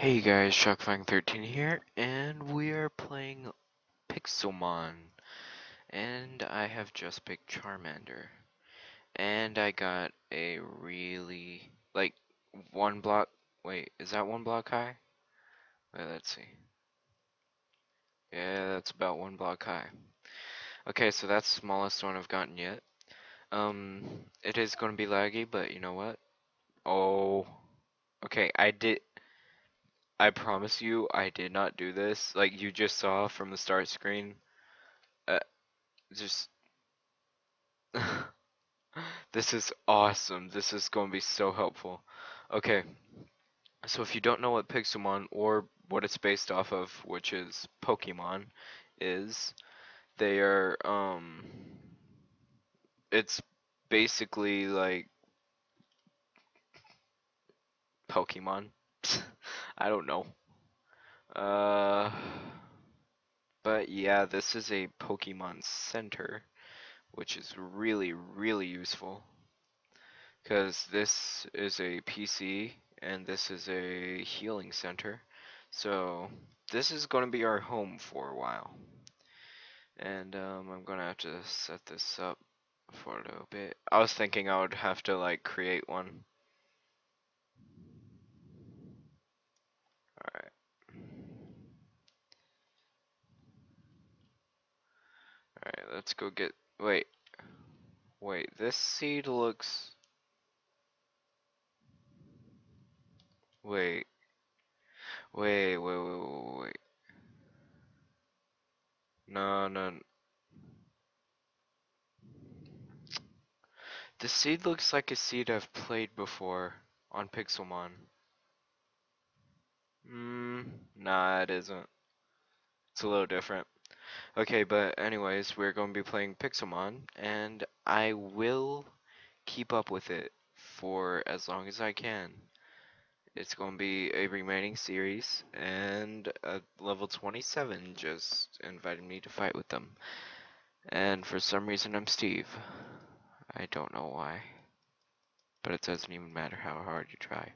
Hey guys, Shockifying13er here, and we are playing Pixelmon. And I have just picked Charmander. And I got a really, like, one block, wait, is that one block high? Wait, let's see. Yeah, that's about one block high. Okay, so that's the smallest one I've gotten yet. Um, it is going to be laggy, but you know what? Oh, okay, I did, I promise you, I did not do this. Like you just saw from the start screen. Uh, just. this is awesome. This is going to be so helpful. Okay. So if you don't know what Pixelmon or what it's based off of, which is Pokemon, is, they are, um, it's basically like Pokemon. I don't know. Uh, but yeah, this is a Pokemon Center, which is really, really useful. Because this is a PC and this is a healing center. So this is going to be our home for a while. And um, I'm going to have to set this up for a little bit. I was thinking I would have to like create one Alright. Alright, let's go get, wait. Wait, this seed looks, wait. Wait, wait, wait, wait, wait. No, no. The seed looks like a seed I've played before on Pixelmon. Hmm, nah, it isn't. It's a little different. Okay, but anyways, we're going to be playing Pixelmon, and I will keep up with it for as long as I can. It's going to be a remaining series, and a level 27 just invited me to fight with them. And for some reason I'm Steve. I don't know why. But it doesn't even matter how hard you try.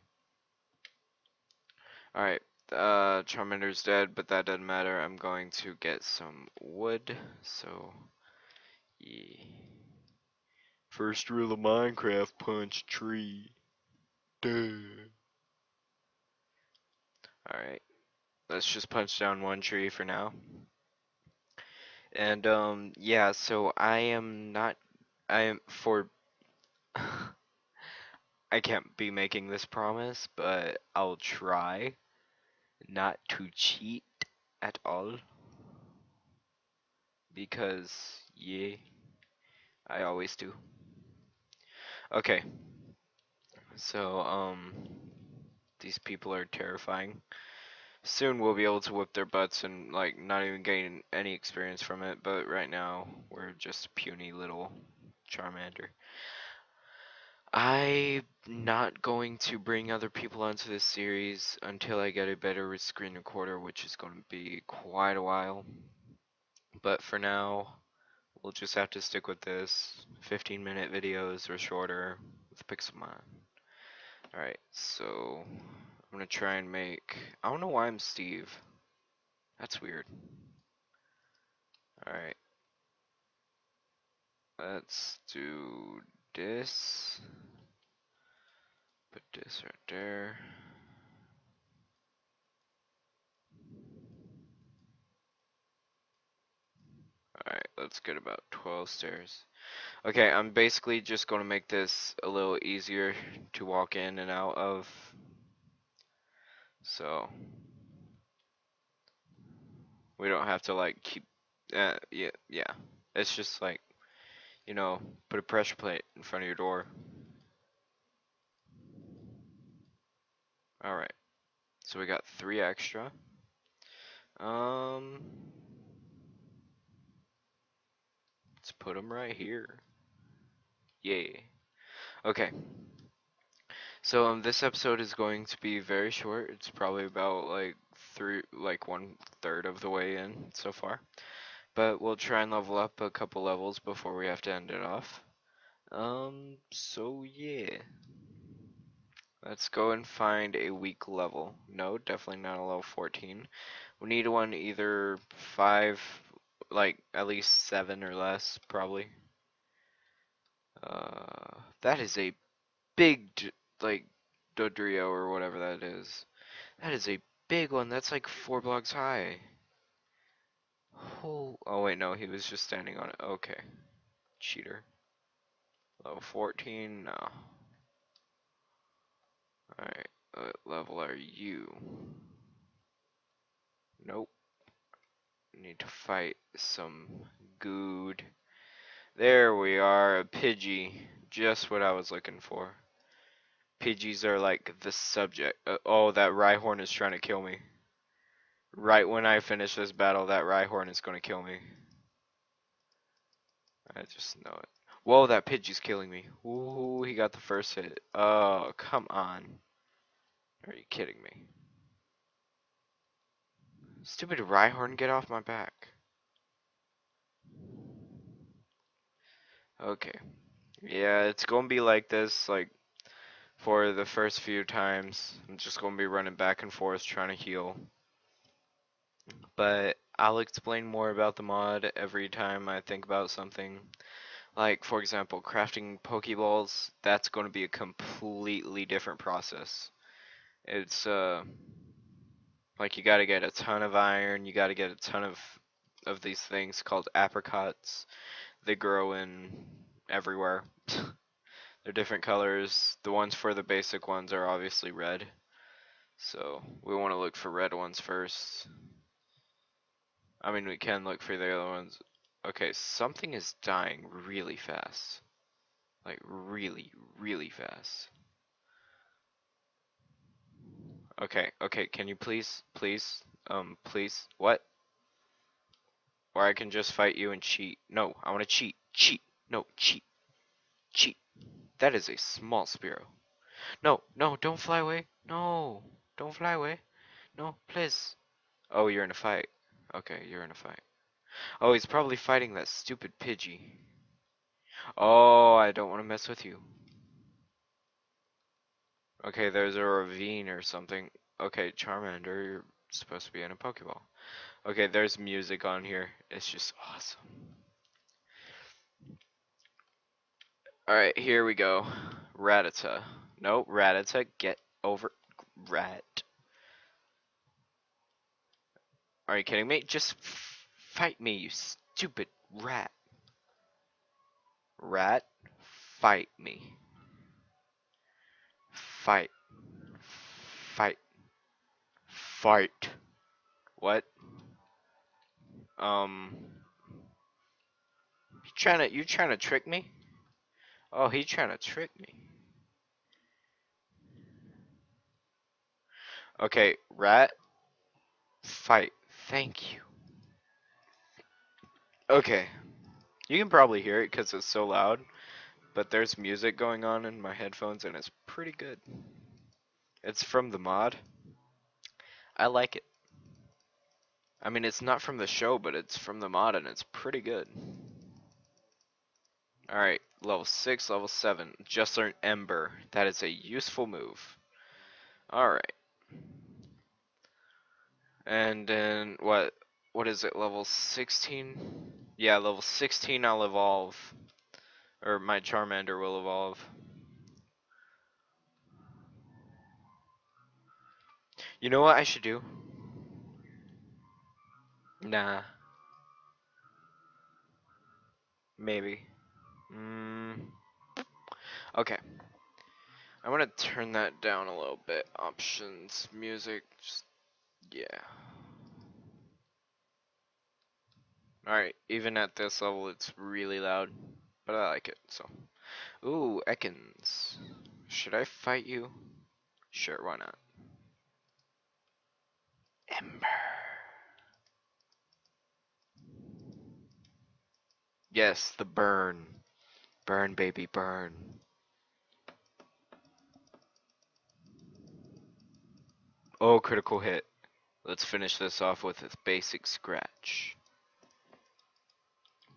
Alright, uh, Charmander's dead, but that doesn't matter. I'm going to get some wood, so, yeah. First rule of Minecraft, punch tree. Duh. Alright, let's just punch down one tree for now. And, um, yeah, so I am not, I am, for I can't be making this promise, but I'll try not to cheat at all. Because, yeah, I always do. Okay. So, um, these people are terrifying. Soon we'll be able to whip their butts and, like, not even gain any experience from it, but right now, we're just puny little Charmander. I'm not going to bring other people onto this series until I get a better screen recorder, which is going to be quite a while. But for now, we'll just have to stick with this 15 minute videos or shorter with Pixelmon. Alright, so I'm going to try and make. I don't know why I'm Steve. That's weird. Alright. Let's do this. Put this right there. Alright, let's get about 12 stairs. Okay, I'm basically just going to make this a little easier to walk in and out of. So, we don't have to like keep, uh, yeah, yeah. It's just like, you know, put a pressure plate in front of your door. Alright. So we got three extra. Um, let's put them right here. Yay. Okay. So um, this episode is going to be very short. It's probably about like three, like one third of the way in so far. But we'll try and level up a couple levels before we have to end it off. Um, so yeah. Let's go and find a weak level. No, definitely not a level 14. We need one either 5, like at least 7 or less, probably. Uh, that is a big, like, Dodrio or whatever that is. That is a big one. That's like 4 blocks high. Oh, oh wait, no, he was just standing on it. Okay. Cheater. Level 14, no. Alright, what level are you? Nope. Need to fight some good. There we are, a Pidgey. Just what I was looking for. Pidgeys are like the subject. Uh, oh, that Rhyhorn is trying to kill me. Right when I finish this battle, that Rhyhorn is going to kill me. I just know it. Whoa, that Pidgey's killing me. Ooh, he got the first hit. Oh, come on. Are you kidding me? Stupid Rhyhorn, get off my back. Okay. Yeah, it's gonna be like this, like, for the first few times. I'm just gonna be running back and forth trying to heal. But I'll explain more about the mod every time I think about something. Like, for example, crafting Pokeballs, that's going to be a completely different process. It's, uh, like you gotta get a ton of iron, you gotta get a ton of, of these things called apricorns. They grow in everywhere. They're different colors. The ones for the basic ones are obviously red. So, we want to look for red ones first. I mean, we can look for the other ones. Okay, something is dying really fast. Like, really, really fast. Okay, okay, can you please, please, um, please, what? Or I can just fight you and cheat. No, I want to cheat, cheat, no, cheat, cheat. That is a small Spearow. No, no, don't fly away. No, don't fly away. No, please. Oh, you're in a fight. Okay, you're in a fight. Oh, he's probably fighting that stupid Pidgey. Oh, I don't want to mess with you. Okay, there's a ravine or something. Okay, Charmander, you're supposed to be in a Pokeball. Okay, there's music on here. It's just awesome. Alright, here we go. Rattata. Nope, Rattata, get over rat. Are you kidding me? Just fight me, you stupid rat. Rat, fight me. Fight. Fight. Fight. What? Um. You trying to you trying to trick me? Oh, he trying to trick me. Okay, rat. Fight. Thank you. Okay. You can probably hear it because it's so loud, but there's music going on in my headphones and it's pretty good. It's from the mod. I like it. I mean, it's not from the show, but it's from the mod and it's pretty good. Alright, level 6, level 7. Just learned Ember. That is a useful move. Alright. And then, what, what is it, level 16? Yeah, level 16 I'll evolve. Or my Charmander will evolve. You know what I should do? Nah. Maybe. Mm. Okay. I want to turn that down a little bit. Options, music, just, yeah. Alright, even at this level it's really loud, but I like it, so. Ooh, Ekans. Should I fight you? Sure, why not? Ember. Yes, the burn. Burn, baby, burn. Oh, critical hit. Let's finish this off with a basic scratch.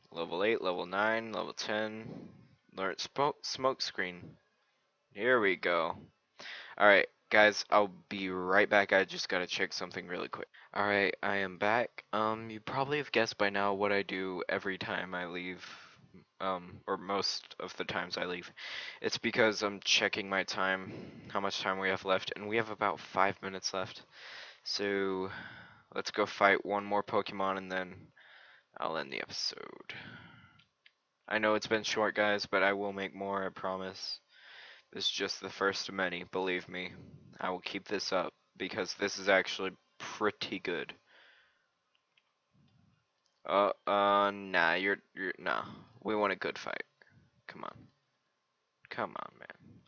Level 8, level 9, level 10. Learn smoke, smoke screen. Here we go. Alright, guys, I'll be right back. I just gotta check something really quick. Alright, I am back. Um, you probably have guessed by now what I do every time I leave. Um, or most of the times I leave. It's because I'm checking my time, how much time we have left, and we have about five minutes left. So, let's go fight one more Pokemon and then I'll end the episode. I know it's been short, guys, but I will make more, I promise. This is just the first of many, believe me. I will keep this up because this is actually pretty good. Uh, uh, nah, you're, you're, nah. We want a good fight. Come on. Come on, man.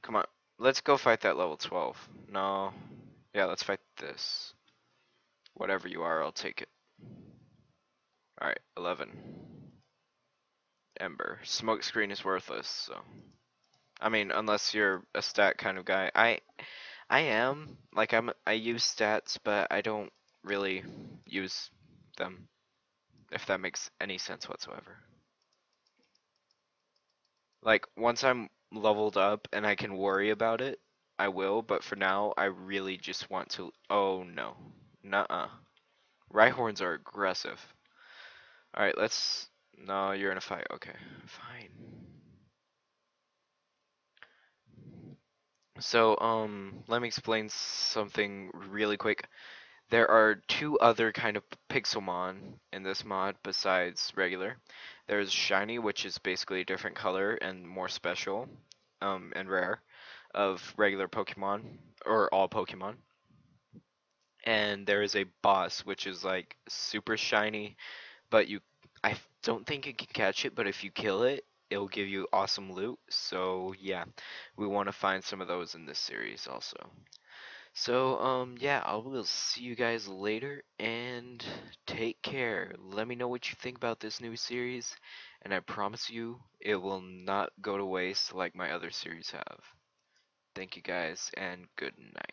Come on. Let's go fight that level 12. No. Yeah, let's fight this. Whatever you are, I'll take it. Alright, 11. Ember. Smokescreen is worthless, so. I mean, unless you're a stat kind of guy. I I am. Like I'm I use stats, but I don't really use them. If that makes any sense whatsoever. Like once I'm leveled up and I can worry about it, I will, but for now I really just want to oh no. Nuh-uh. Rhyhorns are aggressive. Alright, let's no, you're in a fight. Okay. Fine. So, um, let me explain something really quick. There are two other kind of Pixelmon in this mod besides regular. There's Shiny, which is basically a different color and more special, um, and rare, of regular Pokemon, or all Pokemon. And there is a boss, which is like super shiny, but you, I don't think you can catch it, but if you kill it, it'll give you awesome loot. So yeah, we want to find some of those in this series also. So um yeah, I will see you guys later and take care. Let me know what you think about this new series and I promise you it will not go to waste like my other series have. Thank you guys and good night.